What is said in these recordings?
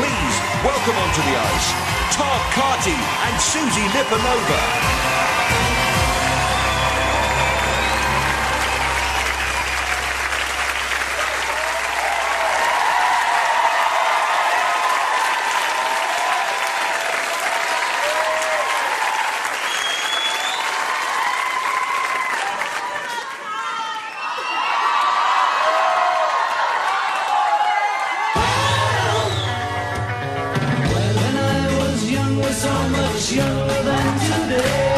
please welcome onto the ice Todd Carty and Susie Lipanova. Much younger than today.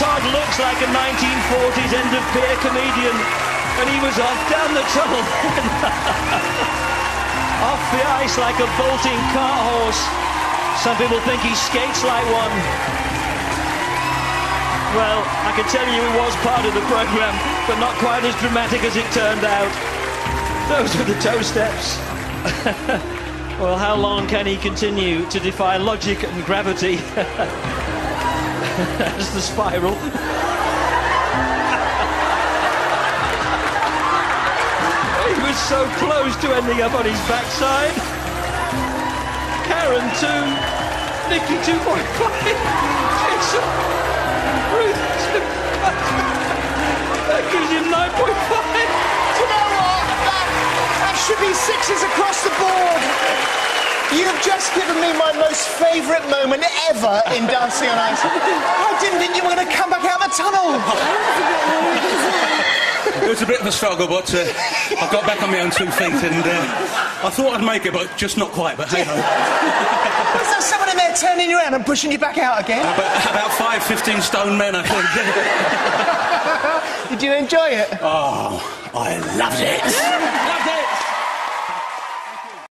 Todd looks like a 1940s end of pier comedian, and he was off down the tunnel. off the ice like a bolting cart horse. Some people think he skates like one. Well, I can tell you it was part of the program, but not quite as dramatic as it turned out. Those were the toe steps. well, how long can he continue to defy logic and gravity? That's the spiral. he was so close to ending up on his backside. Karen 2, Nicky 2.5, Jason, Ruth 2. That gives him 9.5. you know what? Uh, that, that should be sixes across the board. You've just given me my most favourite moment ever in Dancing on Ice. I didn't think you were going to come back out of the tunnel. It was a bit of a struggle, but uh, I got back on my own two feet and uh, I thought I'd make it, but just not quite. But hey ho. Was there someone in there turning you around and pushing you back out again? But about five 15 stone men, I think. Did you enjoy it? Oh, I loved it. Loved it.